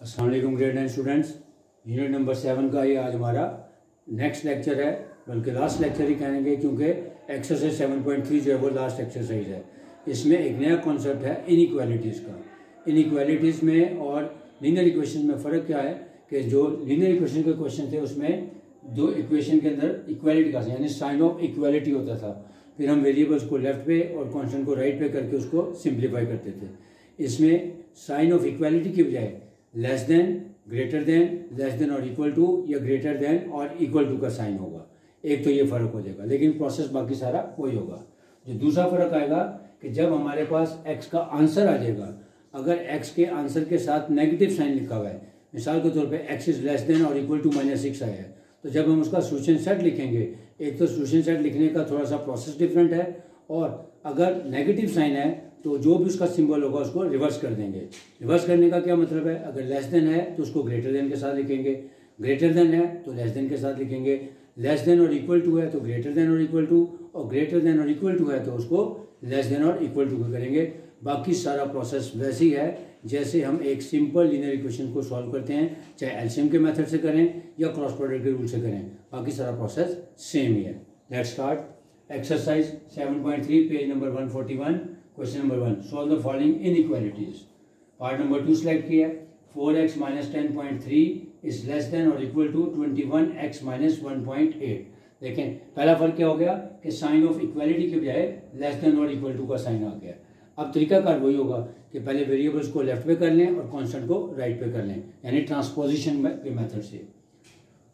Aslam grade nine students unit number seven का ये आज हमारा नेक्स्ट लेक्चर है, बल्कि लास्ट लेक्चर ही कहेंगे क्योंकि एक्सरसाइज सेवन पॉइंट थ्री जो है वो लास्ट एक्सरसाइज है। इसमें एक नया कॉन्सेप्ट है इनक्वालिटीज़ का। इनक्वालिटीज़ में और लीनियर इक्वेशन में फ़र्क क्या है कि जो लीनियर इक्वेशन के क्वेश्चन थे, उसमें दो इक्वेशन के अंदर इक्वालिटी का यानी साइन ऑफ़ इक्वालिटी होता था। फिर हम वेरिएबल्स को लेफ़्ट पे और कॉन्स्टेंट को राइट पे करके उसको सिंप्लीफाई करते थे। इसमें साइन ऑफ़ इक्वालिटी की बजाय less than greater than less than और इक्वल टू या ग्रेटर देन और इक्वल टू का साइन होगा। एक तो ये फ़र्क हो जाएगा, लेकिन प्रोसेस बाकी सारा वही होगा। जो दूसरा फ़र्क आएगा कि जब हमारे पास एक्स का आंसर आ जाएगा, अगर एक्स के आंसर के साथ नेगेटिव साइन लिखा हुआ है, मिसाल के तौर पे एक्स इज़ लेस देन और इक्वल टू माइनस सिक्स आया है तो जब हम उसका सोल्यूशन सेट लिखेंगे, एक तो सोल्यूशन सेट लिखने का थोड़ा सा प्रोसेस डिफरेंट है, और अगर नेगेटिव साइन है तो जो भी उसका सिंबल होगा उसको रिवर्स कर देंगे। रिवर्स करने का क्या मतलब है? अगर लेस देन है तो उसको ग्रेटर देन के साथ लिखेंगे। ग्रेटर देन है तो लेस देन के साथ लिखेंगे। लेस देन और इक्वल टू है तो ग्रेटर देन और इक्वल टू और ग्रेटर देन और इक्वल टू है तो उसको लेस देन और इक्वल टू करेंगे। बाकी सारा प्रोसेस वैसे ही है, जैसे हम एक सिंपल लीनियर इक्वेशन को सॉल्व करते हैं, चाहे एल्शियम के मेथड से करें या क्रॉस प्रोडक्ट के रूल से करें। बाकी सारा प्रोसेस सेम ही है। Let's start exercise 7.3 page number 141 question number one solve the following inequalities part number two select किया four x minus ten point three is less than और equal to twenty one x minus one point eight देखें, पहला फ़र्क क्या हो गया? कि sign of equality के बजाय लेस देन और इक्वल टू का साइन आ गया। अब तरीकाकार वही होगा कि पहले वेरिएबल्स को लेफ़्ट पे कर लें और कांस्टेंट को राइट पे कर लें, यानी ट्रांसपोजिशन के मेथड से।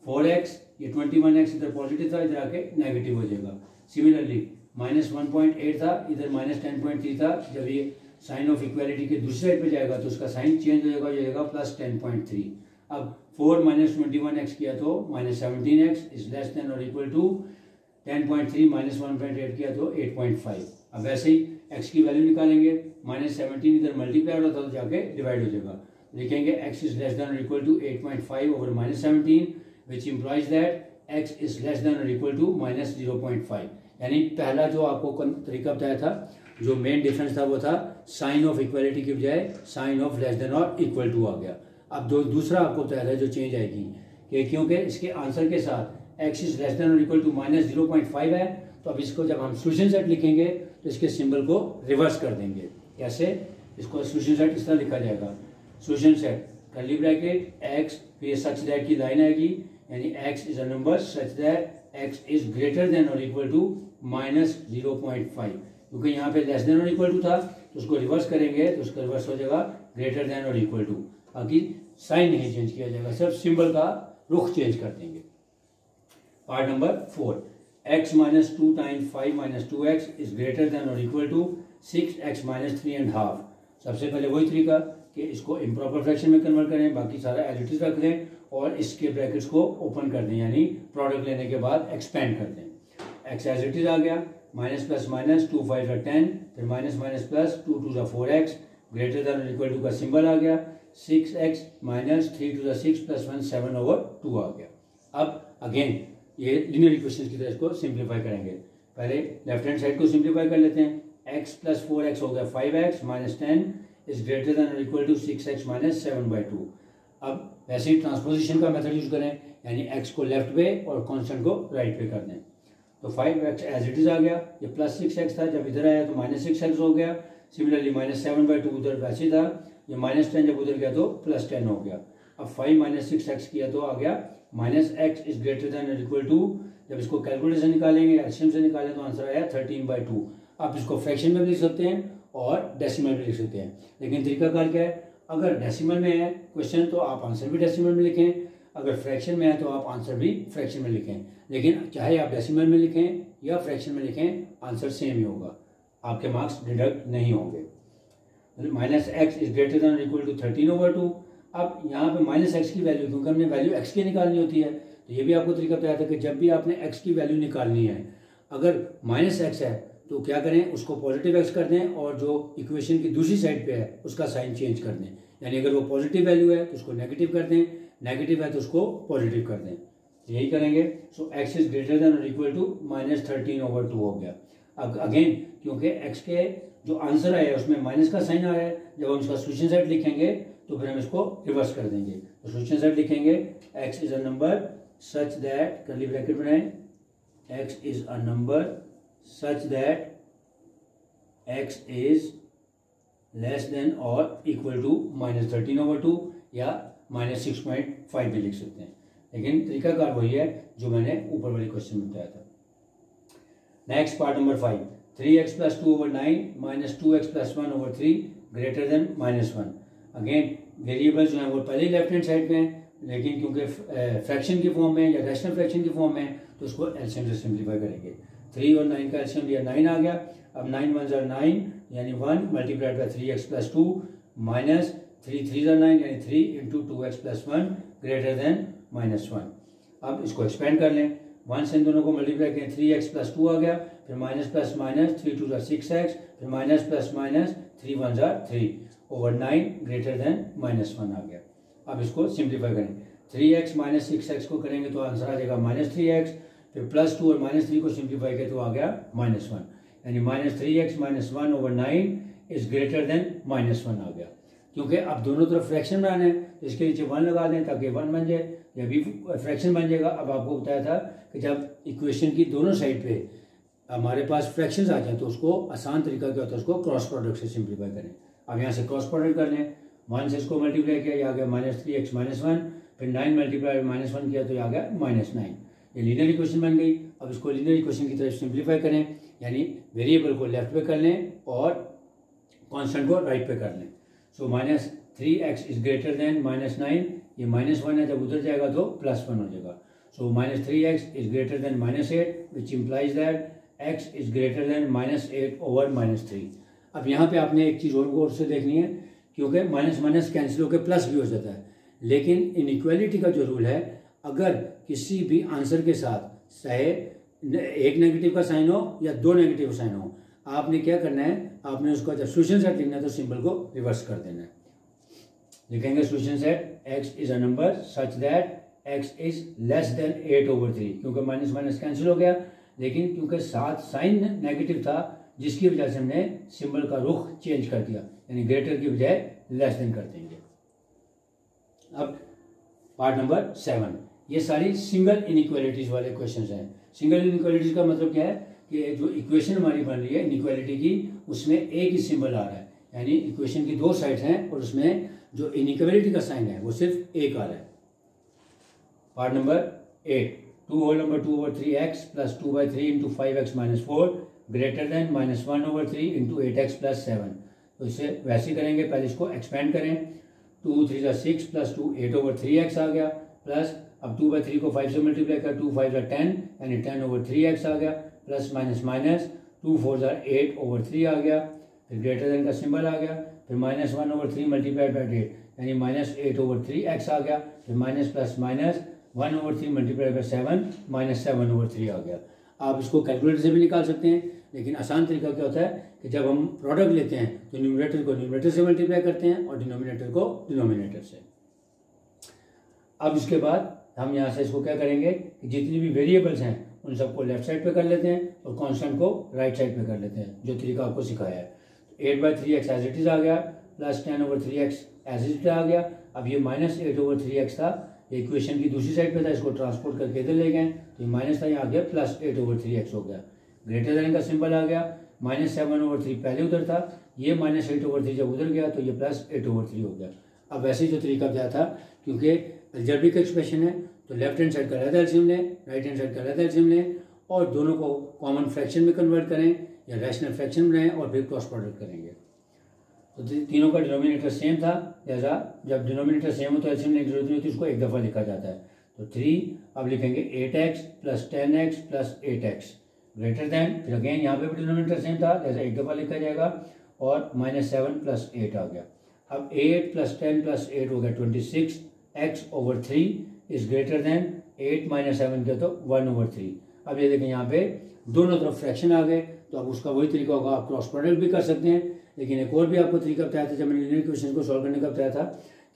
फोर एक्स ये ट्वेंटी वन एक्स इधर पॉजिटिव था, इधर आके नेगेटिव हो जाएगा। Similarly minus one point eight था, इधर माइनस टेन पॉइंट थ्री था। जब ये साइन ऑफ़ इक्वालिटी के दूसरे साइड पे जाएगा तो उसका साइन चेंज हो जाएगा जाएगा प्लस टेन पॉइंट थ्री। अब four minus twenty one x किया तो minus seventeen x is less than और equal to ten point three minus one point eight किया तो एट पॉइंट फाइव। अब वैसे ही एक्स की वैल्यू निकालेंगे, माइनस सेवनटीन इधर मल्टीप्लाई होता तो जाके डिवाइड हो जाएगा। लिखेंगे एक्स इज़ लेस देन और equal to eight point five over minus seventeen which implies that x is less than और equal to minus zero point five यानी पहला जो आपको तरीका बताया था, जो मेन डिफरेंस था वो था साइन ऑफ़ इक्वलिटी की बजाय साइन ऑफ़ लेस देन और इक्वल टू आ गया। अब जो दूसरा आपको बताया था जो चेंज आएगी, कि क्योंकि इसके आंसर के साथ एक्स इज़ लेस देन और equal to minus zero point five है तो अब इसको जब हम सोल्यूशन सेट लिखेंगे तो इसके सिंबल को रिवर्स कर देंगे। कैसे? इसको सोल्यूशन सेट इस तरह लिखा जाएगा। Solution set curly bracket x फिर सच दैट की लाइन आएगी, यानी x is a number such that x is greater than और equal to minus zero point five क्योंकि यहाँ पे लेस देन और इक्वल टू था तो उसको रिवर्स करेंगे तो उसका रिवर्स हो जाएगा ग्रेटर देन और इक्वल टू बाकी साइन नहीं चेंज किया जाएगा, सिर्फ़ सिंबल का रुख चेंज कर देंगे। Part number four x minus two time five minus two x is greater than और equal to six x minus three and half सबसे पहले वही तरीका कि इसको इम्प्रॉपर फ्रैक्शन में कन्वर्ट करें, बाकी सारा एडिटिव रख दें और इसके ब्रैकेट्स को ओपन कर दें, यानी प्रोडक्ट लेने के बाद एक्सपेंड कर दें। एक्स एज इट इज़ आ गया। Minus plus minus two five या टेन फिर minus minus plus two two ज़ा four x greater than equal to का सिंबल आ गया। Six x minus three two ज़ा six plus one seven over two आ गया। अब अगेन ये लिनियर इक्वेशन की तरह इसको सिंप्लीफाई करेंगे। पहले लेफ़्ट हैंड साइड को सिंप्लीफाई कर लेते हैं। एक्स प्लस फोर एक्स हो गया five x minus ten is greater than equal to six x minus seven by two अब वैसे ही ट्रांसपोजिशन का मेथड यूज़ करें, यानी एक्स को लेफ़्ट पे और कॉन्स्टेंट को राइट पे कर दें। तो five x as it is आ गया, ये प्लस सिक्स एक्स था, जब इधर आया तो माइनस सिक्स एक्स हो गया। Similarly minus seven by two उधर वैसे था, ये माइनस टेन जब उधर गया तो प्लस टेन हो गया। अब फाइव माइनस सिक्स एक्स किया तो आ गया minus x is greater than equal to जब इसको कैलकुलेशन निकालेंगे एल्शियम से निकालें तो आंसर आया थर्टीन बाई टू आप इसको फ्रैक्शन में भी लिख सकते हैं और डेसिमल भी लिख सकते हैं। लेकिन तरीकाकार क्या है? अगर डेसिमल में है क्वेश्चन तो आप आंसर भी डेसिमल में लिखें, अगर फ्रैक्शन में है तो आप आंसर भी फ्रैक्शन में लिखें। लेकिन चाहे आप डेसिमल में लिखें या फ्रैक्शन में लिखें आंसर सेम ही होगा। आपके मार्क्स डिडक्ट नहीं होंगे। Minus x is greater than equal to thirteen over two अब यहाँ पे माइनस एक्स की वैल्यू क्योंकि हमने वैल्यू एक्स की निकालनी होती है तो ये भी आपको तरीका बताया था कि जब भी आपने एक्स की वैल्यू निकालनी है, अगर माइनस एक्स है तो क्या करें? उसको पॉजिटिव एक्स कर दें और जो इक्वेशन की दूसरी साइड पे है, उसका साइन चेंज कर दें। यानी अगर वो पॉजिटिव वैल्यू है तो उसको नेगेटिव कर दें। नेगेटिव है तो उसको पॉजिटिव कर दें। यही करेंगे। So x is greater than और equal to minus thirteen over two हो गया। अब अगेन क्योंकि एक्स के जो आंसर आया है, उसमें माइनस का साइन आ रहा है। जब हम उसका सोल्यूशन सेट लिखेंगे तो फिर हम इसको रिवर्स कर देंगे। तो सोल्यूशन सेट लिखेंगे x is a number such that curly bracket बनाए। X is a number such that x is less than और equal to minus thirteen over two या माइनस सिक्स पॉइंट फाइव भी लिख सकते हैं। लेकिन तरीकाकार वही है जो मैंने ऊपर वाले क्वेश्चन में बताया था। Next part number five three x plus two over nine minus two x plus one over three greater than minus one again variable जो है वो पहले लेफ़्ट हैंड साइड पे हैं, लेकिन क्योंकि फ्रैक्शन की फॉर्म में या रैशनल फ्रैक्शन की फॉर्म में तो उसको एल्शियम से सिंप्लीफाई करेंगे। थ्री और नाइन का एल्शियम लिया नाइन आ गया। अब नाइन वन जार नाइन यानी one multiplied by three x plus two minus three three jar nine यानी three into two x plus one greater than minus one अब इसको एक्सपेंड कर लें। वन से इन दोनों को मल्टीप्लाई करें थ्री एक्स प्लस टू आ गया। फिर minus plus minus three two jar six x फिर minus plus minus three one jar three over nine greater than minus one आ गया। अब इसको सिंप्लीफाई करें। Three x minus six x को करेंगे तो आंसर आ जाएगा माइनस थ्री एक्स फिर प्लस टू और माइनस थ्री को सिंप्लीफाई करें तो आ गया माइनस वन यानी minus three x minus one over nine is greater than minus one आ गया। क्योंकि अब दोनों तरफ़ फ्रैक्शन बनाना है इसके नीचे वन लगा दें ताकि वन बन जाए। या भी फ्रैक्शन बन जाएगा, अब आपको बताया था कि जब इक्वेशन की दोनों साइड पे हमारे पास फ्रैक्शंस आ जाए तो उसको आसान तरीका क्या होता है, उसको क्रॉस प्रोडक्ट से सिंप्लीफाई करें। अब यहाँ से क्रॉस प्रोडक्ट कर लें। वन से इसको मल्टीप्लाई किया आ गया minus three x minus one फिर नाइन मल्टीप्लाई माइनस वन किया तो आ गया माइनस नाइन ये लीनियर इक्वेशन बन गई। अब इसको लीनियर इक्वेशन की तरफ़ सिंप्लीफाई करें, यानी वेरिएबल को लेफ़्ट पे कर लें और कॉन्स्टेंट को राइट पे कर लें। So minus three x is greater than minus nine ये माइनस वन है, जब उधर जाएगा तो प्लस वन हो जाएगा। So minus three x is greater than minus eight which implies that x is greater than minus eight over minus three अब यहाँ पे आपने एक चीज़ और गौर से देखनी है, क्योंकि माइनस माइनस कैंसिल होकर प्लस भी हो जाता है। लेकिन इनइक्वालिटी का जो रूल है, अगर किसी भी आंसर के साथ, चाहे एक नेगेटिव का साइन हो या दो नेगेटिव साइन हो, आपने क्या करना है? आपने उसका जब सोल्यूशन सेट लिखना है तो सिंबल को रिवर्स कर देना है। लिखेंगे solution set x is a number such that x is less than eight over three क्योंकि माइनस माइनस कैंसिल हो गया। लेकिन क्योंकि सात साइन नेगेटिव था, जिसकी वजह से हमने सिंबल का रुख चेंज कर दिया, यानी ग्रेटर की बजाय लेस देन कर देंगे। अब पार्ट नंबर सेवन ये सारी सिंगल इनइक्वालिटीज वाले क्वेश्चंस हैं। सिंगल इनइक्वालिटीज का मतलब क्या है? कि जो इक्वेशन हमारी बन रही है इनइक्वालिटी की, उसमें एक ही सिंबल आ रहा है। यानी इक्वेशन की दो साइड हैं और उसमें जो इनइक्वालिटी का साइन है, वो सिर्फ़ एक आ रहा है। Part number eight two whole number two over three x plus two by three into five x minus four greater than minus one over three into eight x plus seven तो इसे वैसे करेंगे, पहले इसको एक्सपेंड करें। Two three ज़ा six plus two eight over three x आ गया। Plus अब टू बाई थ्री को फाइव से मल्टीप्लाई कर टू फाइव ज़ा टेन यानी टेन ओवर थ्री एक्स आ गया plus minus minus two four ज़ा एट ओवर थ्री आ गया, फिर ग्रेटर देन का सिंबल आ गया, फिर minus one over three multiplied by eight यानी minus eight over three x आ गया, फिर minus plus minus one over three multiply by seven minus seven over three आ गया। आप इसको कैलकुलेटर से भी निकाल सकते हैं, लेकिन आसान तरीका क्या होता है कि जब हम प्रोडक्ट लेते हैं तो न्यूमिनेटर को न्यूमिनेटर से मल्टीप्लाई करते हैं और डिनोमिनेटर को डिनोमिनेटर से। अब इसके बाद हम यहाँ से इसको क्या करेंगे कि जितनी भी वेरिएबल्स हैं, उन सबको लेफ़्ट साइड पे कर लेते हैं और कांस्टेंट को राइट साइड पे कर लेते हैं, जो तरीका आपको सिखाया है। तो eight by three x as it is आ गया plus ten over three x as it आ गया। अब ये minus eight over three x था, ये इक्वेशन की दूसरी साइड पे था, इसको ट्रांसपोर्ट करके इधर ले गए। तो ये माइनस था, यहाँ आ गया plus eight over three x हो गया। ग्रेटर देन का सिंबल आ गया माइनस सेवन ओवर थ्री पहले उधर था, ये माइनस एट ओवर थ्री जब उधर गया तो ये प्लस एट ओवर थ्री हो गया। अब वैसे जो तरीका क्या था, क्योंकि अल्जर्बिक एक्सप्रेशन है तो लेफ़्ट हैंड साइड का रहता एल्सियम लें राइट हैंड साइड का रहता एल्सियम लें और दोनों को कॉमन फ्रैक्शन में कन्वर्ट करें या रैशनल फ्रैक्शन बनाएँ और फिर क्रॉस प्रोडक्ट करेंगे। तो तीनों का डिनोमिनेटर सेम था, लिहाजा जब डिनोमिनेटर सेम हो तो एल्सियम लेने की ज़रूरत नहीं होती, उसको एक दफ़ा लिखा जाता है। तो थ्री अब लिखेंगे eight x plus ten x plus eight x greater than फिर अगेन यहाँ पे भी डिनोमिनेटर सेम था जैसे एक दफ़ा लिखा जाएगा और माइनस सेवन प्लस एट आ गया। अब eight plus ten plus eight हो गया twenty six x over three is greater than eight minus seven के तो वन ओवर थ्री अब ये देखें यहाँ पे दोनों तरफ़ फ्रैक्शन आ गए तो अब उसका वही तरीका होगा आप क्रॉस प्रोडक्ट भी कर सकते हैं। लेकिन एक और भी आपको तरीका बताया था जब मैंने क्वेश्चन को सॉल्व करने का बताया था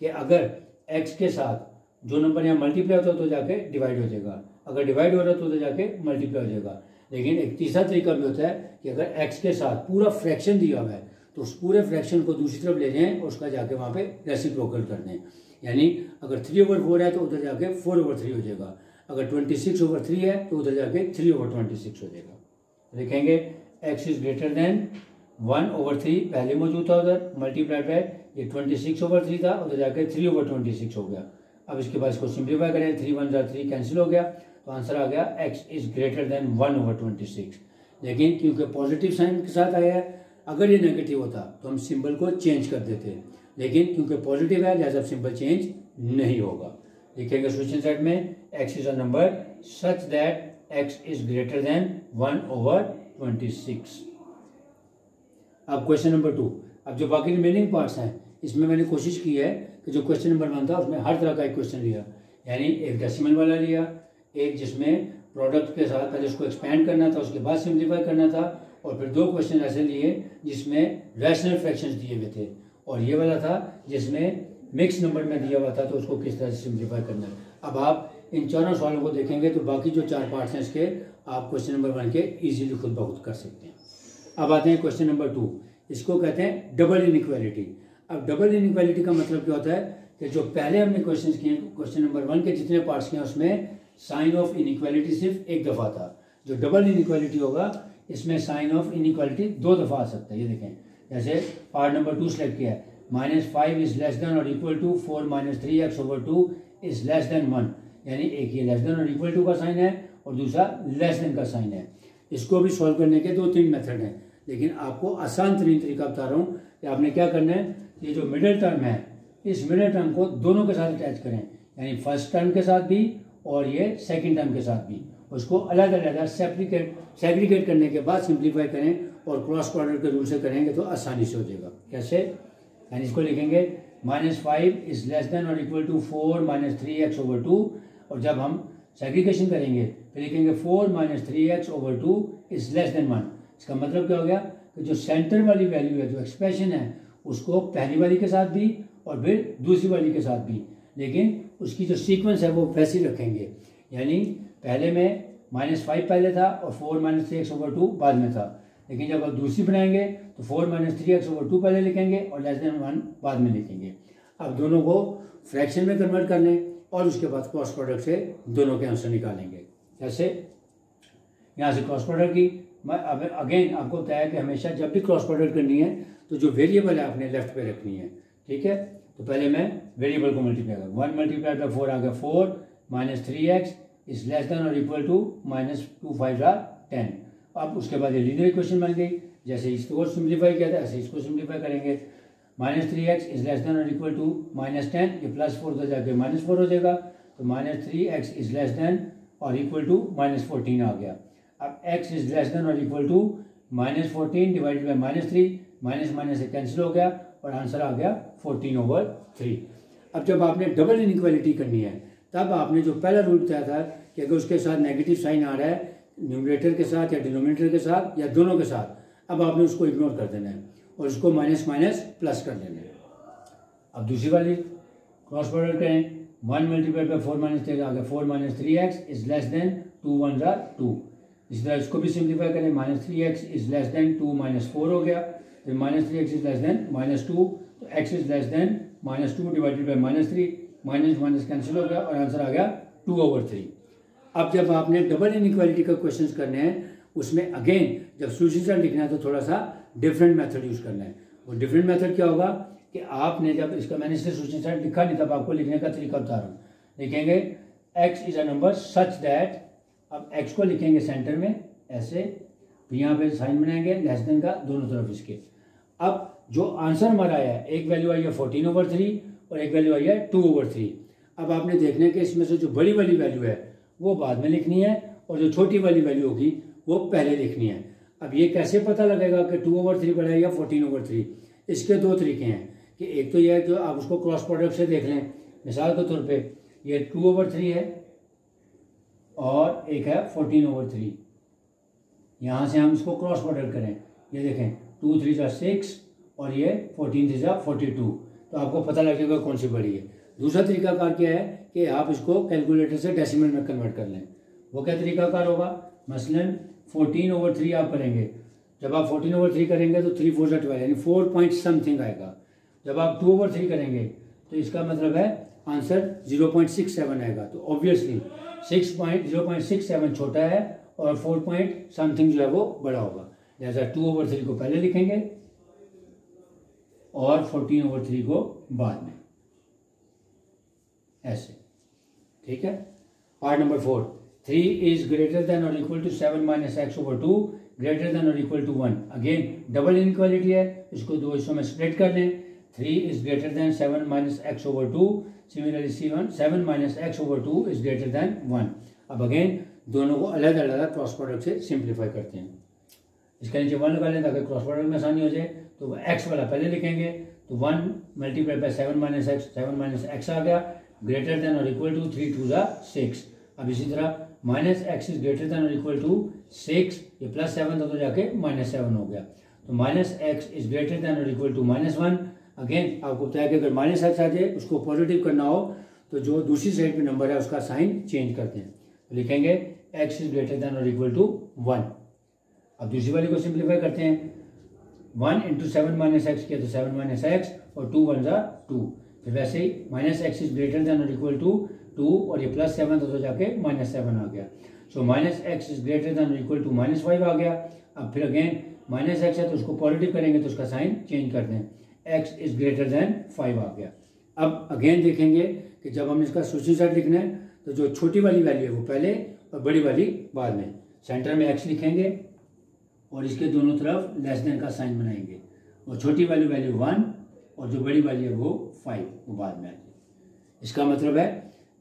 कि अगर एक्स के साथ जो नंबर यहाँ मल्टीप्लाई होता है तो जाके डिवाइड हो जाएगा। अगर डिवाइड हो रहा तो, तो जाके मल्टीप्लाई हो जाएगा। लेकिन एक तीसरा तरीका भी होता है कि अगर एक्स के साथ पूरा फ्रैक्शन दिया हुआ है तो उस पूरे फ्रैक्शन को दूसरी तरफ़ ले जाएँ और उसका जाके वहाँ पे रेसिप्रोकल कर दें। यानी अगर थ्री ओवर फोर है तो उधर जाके फोर ओवर थ्री हो जाएगा। अगर ट्वेंटी सिक्स ओवर थ्री है तो उधर जाके थ्री ओवर ट्वेंटी सिक्स हो जाएगा। लिखेंगे x is greater than one over three पहले मौजूद था उधर मल्टीप्लाई बाय ये ट्वेंटी सिक्स ओवर थ्री था, उधर जाके थ्री ओवर ट्वेंटी सिक्स हो गया। अब इसके बाद इसको सिंप्लीफाई करें थ्री वन जार थ्री कैंसिल हो गया। तो आंसर आ गया x is greater than one over twenty six लेकिन क्योंकि पॉजिटिव साइन के साथ आया है अगर ये नेगेटिव होता तो हम सिंबल को चेंज कर देते। लेकिन क्योंकि पॉजिटिव है लिहाजा सिंपल चेंज नहीं होगा। लिखेंगे सोल्यूशन सेट में x is a number such that x is greater than one over twenty six अब क्वेश्चन नंबर टू अब जो बाकी रिमेनिंग पार्ट्स हैं, इसमें मैंने कोशिश की है कि जो क्वेश्चन नंबर वन था, उसमें हर तरह का एक क्वेश्चन लिया। यानी एक डेसिमल वाला लिया, एक जिसमें प्रोडक्ट के साथ पहले उसको एक्सपेंड करना था, उसके बाद सिंप्लीफाई करना था, और फिर दो क्वेश्चन ऐसे लिए जिसमें रैशनल फ्रैक्शंस दिए हुए थे। और ये वाला था जिसमें मिक्स नंबर में दिया हुआ था तो उसको किस तरह से सिंप्लीफाई करना है। अब आप इन चारों सवालों को देखेंगे तो बाकी जो चार पार्ट्स हैं इसके, आप क्वेश्चन नंबर वन के इजीली खुद ब खुद कर सकते हैं। अब आते हैं क्वेश्चन नंबर टू इसको कहते हैं डबल इनक्वालिटी अब डबल इनक्वालिटी का मतलब क्या होता है कि जो पहले हमने क्वेश्चन किए क्वेश्चन नंबर वन के जितने पार्ट्स किए, उसमें साइन ऑफ़ इनक्वालिटी सिर्फ़ एक दफ़ा था। जो डबल इनक्वालिटी होगा, इसमें साइन ऑफ़ इनक्वालिटी दो दफ़ा आ सकता है। ये देखें जैसे पार्ट नंबर टू सेलेक्ट किया है. Minus five is less than और equal to four minus three x over two is less than one यानी एक ये लेस देन और इक्वल टू का साइन है और दूसरा लेस देन का साइन है. इसको भी सॉल्व करने के दो तीन मेथड हैं. लेकिन आपको आसान तरीन तरीका बता रहा हूँ कि आपने क्या करना है? ये जो मिडिल टर्म है, इस मिडिल टर्म को दोनों के साथ अटैच करें. यानी फ़र्स्ट टर्म के साथ भी और ये सेकेंड टर्म के साथ भी. उसको अलग अलग सेप्रिकेट सेग्रीगेट करने के बाद सिंप्लीफाई करें और क्रॉस प्रोडक्ट के रूल से करेंगे तो आसानी से हो जाएगा। कैसे? यानी इसको लिखेंगे minus five is less than और equal to four minus three x over two और जब हम सेग्रीगेशन करेंगे तो लिखेंगे four minus three x over two is less than one इसका मतलब क्या हो गया? कि जो सेंटर वाली वैल्यू है, जो एक्सप्रेशन है, उसको पहली वाली के साथ भी और फिर दूसरी वाली के साथ भी। लेकिन उसकी जो सीक्वेंस है, वो वैसी रखेंगे। यानी पहले में माइनस फाइव पहले था और four minus three x over two बाद में था। लेकिन जब आप दूसरी बनाएँगे तो four minus three x over two पहले लिखेंगे और लेस देन वन बाद में लिखेंगे। अब दोनों को फ्रैक्शन में कन्वर्ट कर लें और उसके बाद क्रॉस प्रोडक्ट से दोनों के आंसर निकालेंगे। जैसे यहाँ से क्रॉस प्रोडक्ट की, मैं अब अगेन आपको बताया कि हमेशा जब भी क्रॉस प्रोडक्ट करनी है तो जो वेरिएबल है आपने लेफ़्ट पे रखनी है, ठीक है? तो पहले मैं वेरिएबल को मल्टीप्लाई कर। वन मल्टीप्लाई बाई फोर आ गया four minus three x is less than और equal to minus two five are ten अब उसके बाद ये लीनियर इक्वेशन बन गई। जैसे इसको सिंप्लीफाई किया था, ऐसे इसको सिंप्लीफाई करेंगे। Minus three x is less than और इक्वल टू माइनस टेन ये प्लस फोर तो जाके माइनस फोर हो जाएगा। तो minus three x is less than और इक्वल टू माइनस फोर्टीन आ गया। अब एक्स इज़ लेस देन और equal to minus fourteen divided by minus three minus minus से कैंसिल हो गया और आंसर आ गया फोर्टीन ओवर थ्री अब जब आपने डबल इनक्वालिटी करनी है, तब आपने जो पहला रूल बताया था कि अगर उसके साथ नेगेटिव साइन आ रहा है न्यूमरेटर के साथ या डिनोमिनेटर के साथ या दोनों के साथ। अब आपने उसको इग्नोर कर देना है और उसको माइनस माइनस प्लस कर देना है। अब दूसरी वाली क्रॉस प्रोडक्ट करें one multiplied by four minus three आ गया four minus three x is less than two one jar two इसी तरह इसको भी सिंप्लीफाई करें minus three x is less than two minus four हो गया। फिर minus three x is less than minus two तो x is less than minus two divided by minus three minus minus cancel हो गया और answer आ गया to over three अब जब आपने डबल इनक्वालिटी का क्वेश्चन करने हैं, उसमें अगेन जब सोल्यूशन लिखना है तो थोड़ा सा डिफरेंट मेथड यूज़ करना है। वो डिफरेंट मेथड क्या होगा कि आपने जब इसका, मैंने इससे सोल्यूशन लिखा नहीं तब आपको लिखने का तरीका बता रहा हूँ। लिखेंगे x is a number such that अब एक्स को लिखेंगे सेंटर में, ऐसे यहाँ पे साइन बनाएँगे लेस देन का, दोनों तरफ़ इसके। अब जो आंसर हमारा आया है, एक वैल्यू आई है फोर्टीन ओवर थ्री और एक वैल्यू आई है टू ओवर थ्री अब आपने देखने के इसमें से जो बड़ी वाली वैल्यू है वो बाद में लिखनी है और जो छोटी वाली वैल्यू होगी, वो पहले लिखनी है। अब ये कैसे पता लगेगा कि टू ओवर थ्री बड़ा या फोर्टीन ओवर थ्री इसके दो तरीके हैं कि एक तो यह है कि आप उसको क्रॉस प्रोडक्ट से देख लें। मिसाल के तौर पे ये टू ओवर थ्री है और एक है फोर्टीन ओवर थ्री यहाँ से हम इसको क्रॉस प्रोडक्ट करें। ये देखें टू थ्री जा सिक्स और ये फोर्टीन थ्री जा फोर्टी टू तो आपको पता लगेगा कौन सी बड़ी है। दूसरा तरीकाकार क्या है कि आप इसको कैलकुलेटर से डेसिमल में कन्वर्ट कर लें। वो क्या तरीकाकार होगा? मसलन फोर्टीन ओवर थ्री आप करेंगे। जब आप फोर्टीन ओवर थ्री करेंगे तो थ्री फोर सा ट्वेल्व यानी फोर पॉइंट समथिंग आएगा। जब आप टू ओवर थ्री करेंगे तो इसका मतलब है answer zero point six seven आएगा। तो obviously six point zero point six seven छोटा है और फोर पॉइंट समथिंग जो है वो बड़ा होगा। जैसा टू ओवर थ्री को पहले लिखेंगे और फोर्टीन ओवर थ्री को बाद में। ऐसे। ठीक है? Part number four three is greater than और equal to seven minus x over two greater than और equal to one again double inequality है, इसको दो हिस्सों में स्प्लिट कर लें three is greater than seven minus x over two similarly see one seven minus x over two is greater than one अब again दोनों को अलग अलग क्रॉस प्रोडक्ट से सिंप्लीफाई करते हैं। इसके नीचे वन लगा लें ताकि क्रॉस प्रोडक्ट में आसानी हो जाए। तो एक्स वाला पहले लिखेंगे तो one multiply by seven minus x seven minus x आ गया। ग्रेटर देन और इक्वल टू थ्री टू ज़ा सिक्स अब इसी तरह minus x is greater than और इक्वल टू सिक्स ये प्लस सेवन था तो जाके माइनस सेवन हो गया। तो minus x is greater than और equal to minus one again आपको बताया कि अगर माइनस एक्स आ जाए, उसको पॉजिटिव करना हो तो जो दूसरी साइड पे नंबर है, उसका साइन चेंज करते हैं। तो लिखेंगे एक्स इज़ ग्रेटर देन और इक्वल टू वन अब दूसरी वाली को सिंप्लीफाई करते हैं। One into seven minus x किया तो सेवन माइनस एक्स और टू वन ज़ा टू फिर वैसे ही minus x is greater than और इक्वल टू टू और ये प्लस सेवन तो जाके माइनस सेवन आ गया। So minus x is greater than और इक्वल टू माइनस फाइव आ गया। अब फिर अगेन माइनस एक्स है तो उसको पॉजिटिव करेंगे तो उसका साइन चेंज कर दें। X is greater than five आ गया। अब अगेन देखेंगे कि जब हम इसका सूची सेट लिखना है तो जो छोटी वाली वैल्यू है वो पहले और बड़ी वाली बाद में। सेंटर में एक्स लिखेंगे और इसके दोनों तरफ़ लेस देन का साइन बनाएँगे। और छोटी वाली वैल्यू वन और जो बड़ी वाली है वो फाइव वो बाद में आएगी इसका मतलब है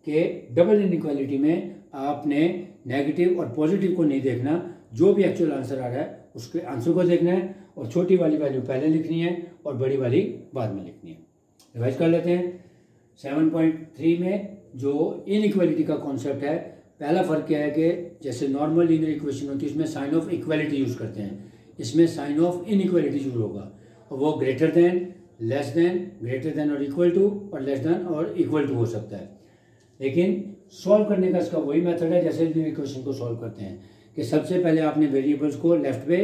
कि डबल इनक्वालिटी में आपने नेगेटिव और पॉजिटिव को नहीं देखना, जो भी एक्चुअल आंसर आ रहा है, उसके आंसर को देखना है और छोटी वाली वैल्यू पहले लिखनी है और बड़ी वाली बाद में लिखनी है। रिवाइज कर लेते हैं। सेवन पॉइंट थ्री में जो इनइक्वालिटी का कॉन्सेप्ट है, पहला फ़र्क क्या है कि जैसे नॉर्मल लीनियर इक्वेशन होती है उसमें साइन ऑफ़ इक्वालिटी यूज़ करते हैं। इसमें साइन ऑफ़ इनइक्वालिटी यूज़ होगा। और वो greater than less than greater than और इक्वल टू और लेस देन और इक्वल टू हो सकता है। लेकिन सॉल्व करने का इसका वही मेथड है जैसे लीनियर इक्वेशन को सॉल्व करते हैं कि सबसे पहले आपने वेरिएबल्स को लेफ़्ट वे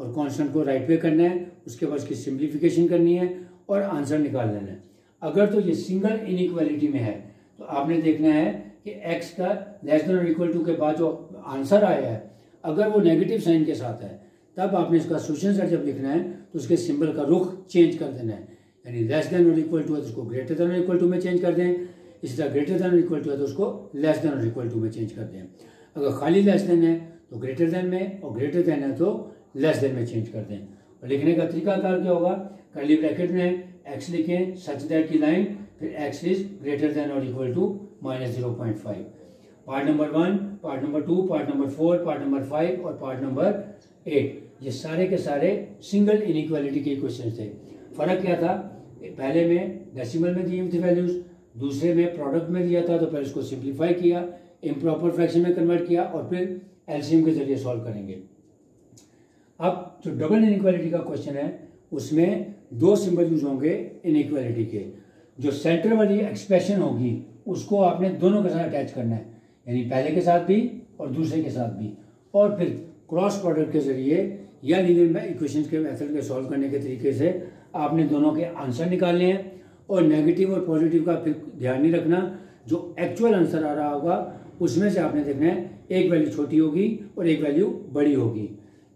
और कॉन्स्टेंट को राइट वे करना है, उसके बाद उसकी सिंप्लीफिकेशन करनी है और आंसर निकाल लेना है। अगर तो ये सिंगल इनइक्वालिटी में है तो आपने देखना है कि एक्स का लेस देन और इक्वल टू के बाद जो आंसर आया है, अगर वो नेगेटिव साइन के साथ है, तब आपने इसका सोल्यूशन सेट जब लिखना है तो उसके सिंबल का रुख चेंज कर देना है। यानी लेस देन और इक्वल टू है तो उसको ग्रेटर देन और इक्वल टू में चेंज कर दें। इसी तरह ग्रेटर देन और इक्वल टू है तो उसको लेस देन और इक्वल टू में चेंज कर दें। अगर खाली लेस देन है तो ग्रेटर देन में और ग्रेटर देन है तो लेस देन में चेंज कर दें। और लिखने का तरीका कार क्या होगा? करली ब्रैकेट में एक्स लिखें सच दैट की लाइन फिर एक्स इज़ ग्रेटर देन और equal to minus zero point five part number one part number two part number four part number five और पार्ट नंबर एट ये सारे के सारे सिंगल इनइक्वालिटी के क्वेश्चन थे। फ़र्क क्या था? पहले में डेसिमल में दिए थी वैल्यूज़ दूसरे में प्रोडक्ट में दिया था तो पहले उसको सिंप्लीफाई किया इम्प्रॉपर फ्रैक्शन में कन्वर्ट किया और फिर एलसीएम के ज़रिए सॉल्व करेंगे। अब जो डबल इनक्वालिटी का क्वेश्चन है, उसमें दो सिंबल यूज़ होंगे इनक्वालिटी के। जो सेंटर वाली एक्सप्रेशन होगी, उसको आपने दोनों के साथ अटैच करना है, यानी पहले के साथ भी और दूसरे के साथ भी। और फिर क्रॉस प्रोडक्ट के ज़रिए या लीनियर इक्वेशन के मेथड के सॉल्व करने के तरीके से आपने दोनों के आंसर निकालने हैं और नेगेटिव और पॉजिटिव का फिर ध्यान नहीं रखना। जो एक्चुअल आंसर आ रहा होगा, उसमें से आपने देखना है, एक वैल्यू छोटी होगी और एक वैल्यू बड़ी होगी।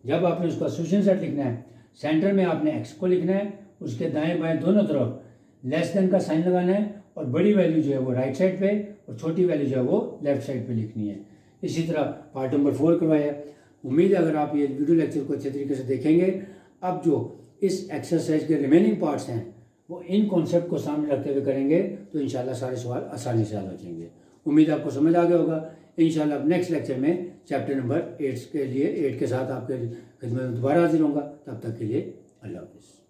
जब आपने उसका सोल्यूशन सेट लिखना है सेंटर में आपने एक्स को लिखना है, उसके दाएँ बाएँ दोनों तरफ़ लेस देन का साइन लगाना है और बड़ी वैल्यू जो है वो राइट साइड पे और छोटी वैल्यू जो है वो लेफ़्ट साइड पे लिखनी है। इसी तरह पार्ट नंबर फोर करवाया उम्मीद है अगर आप ये वीडियो लेक्चर को अच्छे तरीके से देखेंगे, अब जो इस एक्सरसाइज के रिमेनिंग पार्ट्स हैं, वो इन कॉन्सेप्ट को सामने रखते हुए करेंगे तो इन सारे सवाल आसानी से हल हो जाएँगे। उम्मीद आपको समझ आ गया होगा। इन अब नेक्स्ट लेक्चर में चैप्टर नंबर एट्स के लिए एट के साथ आपके खिदमत में दोबारा हाजिर होंगे तब तक के लिए अल्लाह हाफिज़।